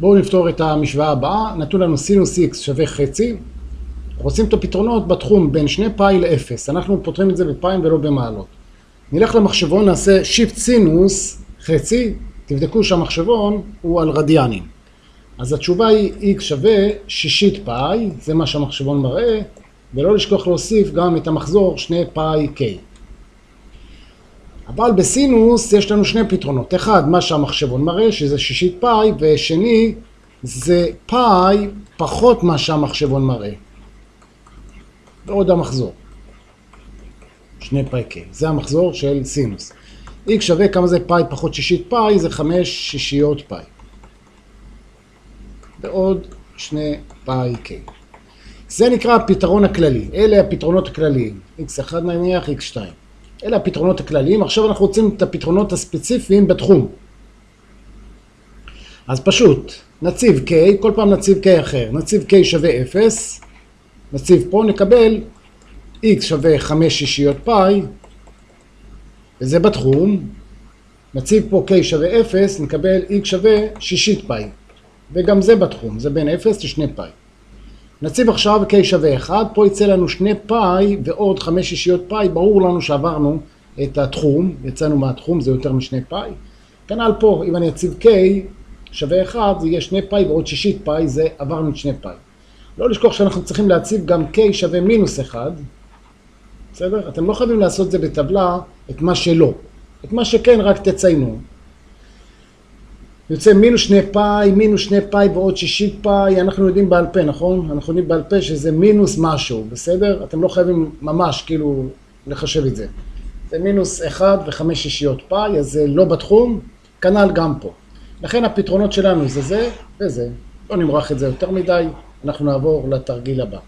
בואו נפתור את המשוואה הבאה, נתון לנו סינוס x שווה חצי, רוצים את הפתרונות בתחום בין שני פאי לאפס, אנחנו פותרים את זה בפאיים ולא במעלות. נלך למחשבון, נעשה shift סינוס חצי, תבדקו שהמחשבון הוא על רדיאנים. אז התשובה היא x שווה שישית פאי, זה מה שהמחשבון מראה, ולא לשכוח להוסיף גם את המחזור שני פאי k. אבל בסינוס יש לנו שני פתרונות. אחד, מה שהמחשבון מראה, שזה שישית פאי, ושני, זה פאי פחות מה שהמחשבון מראה. ועוד המחזור. שני פאי k. זה המחזור של סינוס. x שווה כמה זה פאי פחות שישית פאי, זה חמש שישיות פאי. ועוד שני פאי k. זה נקרא הפתרון הכללי. אלה הפתרונות הכלליים. x1 נניח, x2. אלה הפתרונות הכלליים. עכשיו אנחנו רוצים את הפתרונות הספציפיים בתחום. אז פשוט, נציב k, כל פעם נציב k אחר. נציב k שווה 0, נציב פה, נקבל x שווה 5 שישיות פאי, וזה בתחום. נציב פה k שווה 0, נקבל x שווה שישית פאי. וגם זה בתחום, זה בין 0 ל-2 פאי. נציב עכשיו k שווה 1, פה יצא לנו 2 פאי ועוד 5 שישיות פאי, ברור לנו שעברנו את התחום, יצאנו מהתחום, זה יותר מ-2 פאי. כנ"ל פה, אם אני אציב k שווה 1, זה יהיה 2 פאי ועוד שישית פאי, זה עברנו את 2 פאי. לא לשכוח שאנחנו צריכים להציב גם k שווה מינוס 1, בסדר? אתם לא חייבים לעשות את זה בטבלה, את מה שלא. את מה שכן, רק תציינו. יוצא מינוס שני פאי, מינוס שני פאי ועוד שישית פאי, אנחנו יודעים בעל פה, נכון? אנחנו יודעים בעל פה שזה מינוס משהו, בסדר? אתם לא חייבים ממש כאילו לחשב את זה. זה מינוס אחד וחמש שישיות פאי, אז זה לא בתחום, כנ"ל גם פה. לכן הפתרונות שלנו זה זה וזה. לא נמרח את זה יותר מדי, אנחנו נעבור לתרגיל הבא.